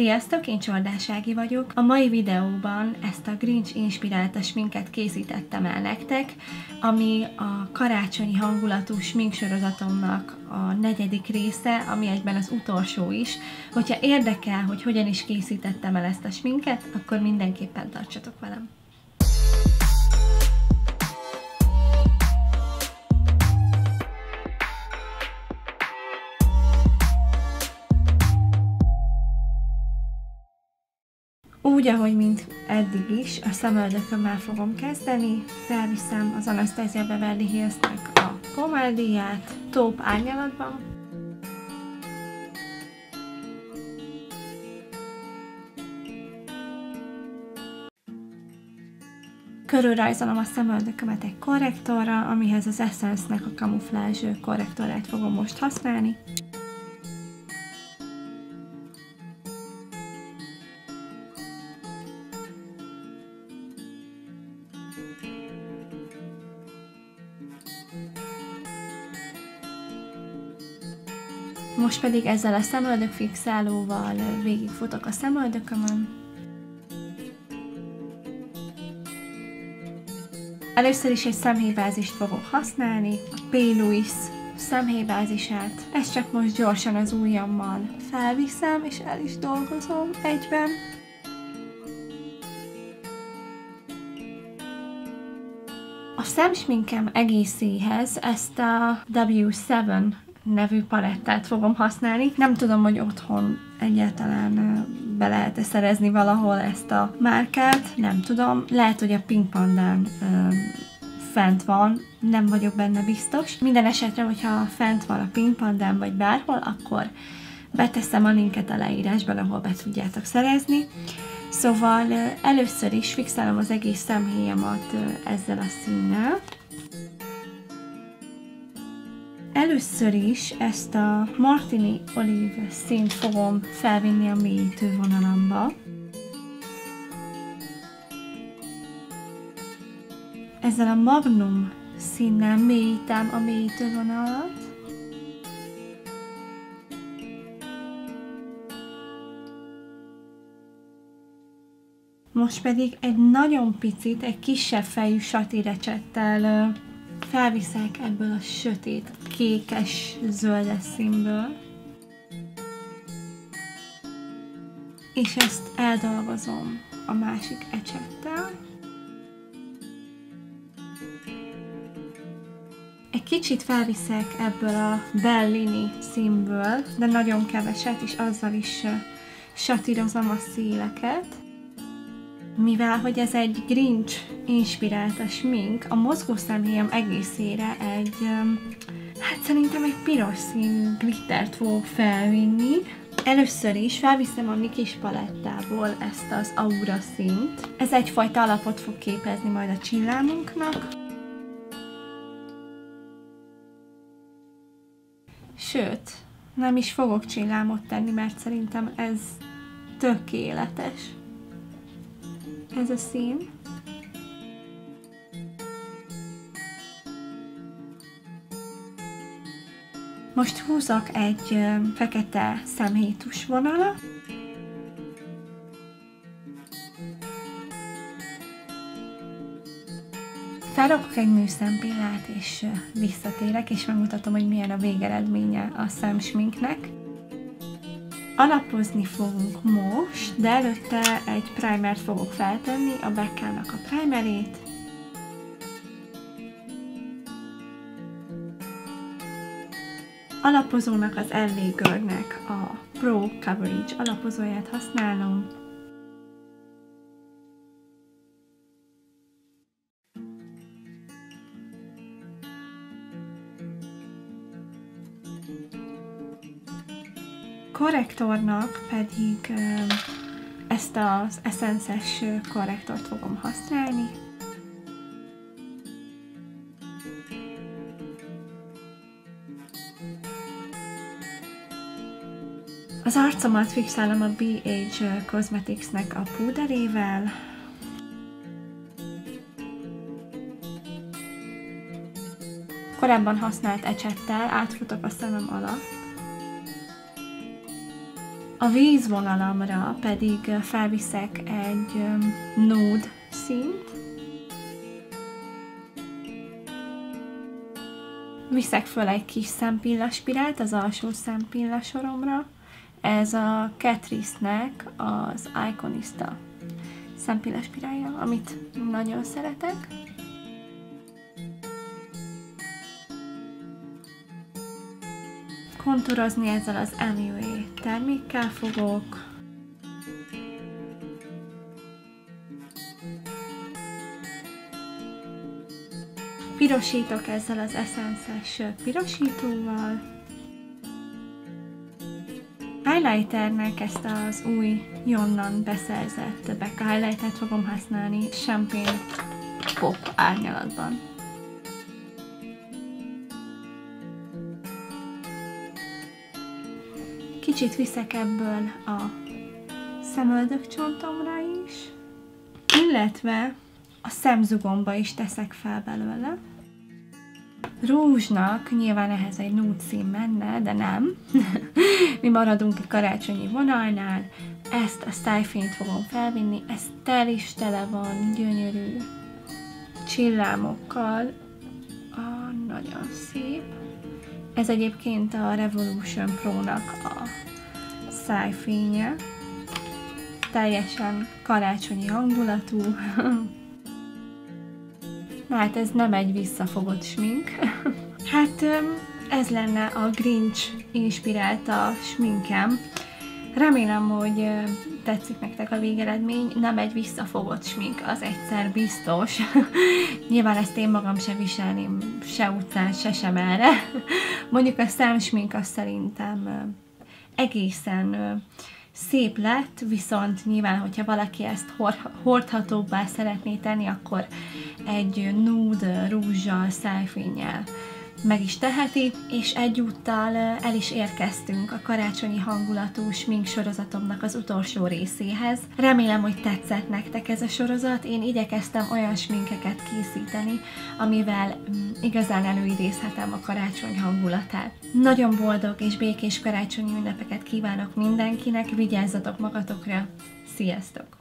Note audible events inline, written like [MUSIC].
Sziasztok, én Csordásági vagyok. A mai videóban ezt a Grinch inspiráltas minket készítettem el nektek, ami a karácsonyi hangulatú sminksorozatomnak a negyedik része, ami egyben az utolsó is. Hogyha érdekel, hogy hogyan is készítettem el ezt a sminket, akkor mindenképpen tartsatok velem. Úgy, ahogy mint eddig is, a szemöldökömmel fogom kezdeni, felviszem az Anastasia Beverly Hillsnek a pomádéját, tóp árnyalatban, Körülrajzolom a szemöldökömet egy korrektorra, amihez az Essence-nek a kamuflázs korrektorát fogom most használni. Most pedig ezzel a szemöldök fixálóval végigfutok a szemöldökömön. Először is egy szemhébázist fogok használni, a P. Louis szemhébázisát. Ezt csak most gyorsan az ujjammal felviszem, és el is dolgozom egyben. A szemsminkem egészéhez ezt a W7 nevű palettát fogom használni. Nem tudom, hogy otthon egyáltalán be lehet -e szerezni valahol ezt a márkát, nem tudom. Lehet, hogy a Pink Pandán fent van, nem vagyok benne biztos. Minden esetre, hogyha fent van a Pink Pandán vagy bárhol, akkor beteszem a linket a leírásban, ahol be tudjátok szerezni. Szóval először is fixálom az egész szemhéjamat ezzel a színnel. Először is ezt a Martini Olive színt fogom felvinni a mélyítő vonalamba. Ezzel a Magnum színnel mélyítem a mélyítő vonalat. Most pedig egy nagyon picit, egy kisebb fejű satírecsettel felviszek ebből a sötét, kékes, zöldes színből, és ezt eldolgozom a másik ecsettel. Egy kicsit felviszek ebből a Bellini színből, de nagyon keveset, és azzal is satírozom a széleket mivel hogy ez egy Grinch inspirálta smink, a mozgó szemhéjam egészére egy, hát szerintem egy piros szín glittert fogok felvinni. Először is felviszem a Nikis palettából ezt az Aura színt. Ez egyfajta alapot fog képezni majd a csillámunknak. Sőt, nem is fogok csillámot tenni, mert szerintem ez tökéletes ez a szín. Most húzok egy fekete szemhétus vonalat, Felrakok egy műszempillát, és visszatérek, és megmutatom, hogy milyen a végeredménye a szemsminknek. Alapozni fogunk most, de előtte egy primert fogok feltenni, a Becca-nak a primerét. Alapozónak az LV Girl-nek a Pro Coverage alapozóját használom, korrektornak pedig ezt az essences korrektort fogom használni. Az arcomat fixálom a BH Cosmetics-nek a púderével, korábban használt ecsettel átfutok a szemem alatt, A vízvonalamra pedig felviszek egy nude színt, Viszek föl egy kis szempillaspirált az alsó szempillasoromra. Ez a Catrice-nek az Iconista szempillaspirálja, amit nagyon szeretek. Kontúrozni ezzel az MUA termékkel fogok. Pirosítok ezzel az Essence-es pirosítóval. Highlighternek ezt az új Jonnan beszerzett Becca highlightert fogom használni Champagne Pop árnyalatban. Kicsit viszek ebből a szemöldök csontomra is, illetve a szemzugomba is teszek fel belőle. Rúzsnak nyilván ehhez egy nude szín menne, de nem. [LAUGHS] Mi maradunk a karácsonyi vonalnál. Ezt a szájfényt fogom felvinni, ez tel is tele van gyönyörű csillámokkal. Ah, nagyon szép. Ez egyébként a Revolution Pro-nak szájfénye. Teljesen karácsonyi hangulatú. Na [LAUGHS] hát ez nem egy visszafogott smink. [LAUGHS] hát ez lenne a Grinch inspirálta sminkem. Remélem, hogy tetszik nektek a végeredmény. Nem egy visszafogott smink, az egyszer biztos. [LAUGHS] Nyilván ezt én magam sem viselném se utcán, se sem erre. Mondjuk a szemsmink az szerintem egészen szép lett, viszont nyilván, hogyha valaki ezt hordhatóbbá szeretné tenni, akkor egy nude rúzsal, szájfényel meg is teheti, és egyúttal el is érkeztünk a karácsonyi hangulatú smink sorozatomnak az utolsó részéhez. Remélem, hogy tetszett nektek ez a sorozat. Én igyekeztem olyan sminkeket készíteni, amivel mm, igazán előidézhetem a karácsony hangulatát. Nagyon boldog és békés karácsonyi ünnepeket kívánok mindenkinek, vigyázzatok magatokra, sziasztok!